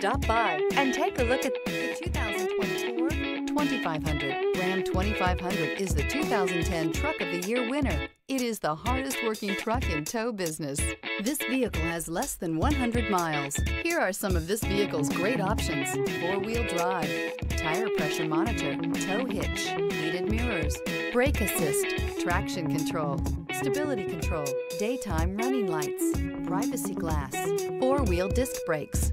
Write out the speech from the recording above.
Stop by and take a look at the 2024 2500. Ram 2500 is the 2010 Truck of the Year winner. It is the hardest working truck in tow business. This vehicle has less than 100 miles. Here are some of this vehicle's great options. Four-wheel drive, tire pressure monitor, tow hitch, heated mirrors, brake assist, traction control, stability control, daytime running lights, privacy glass, four-wheel disc brakes.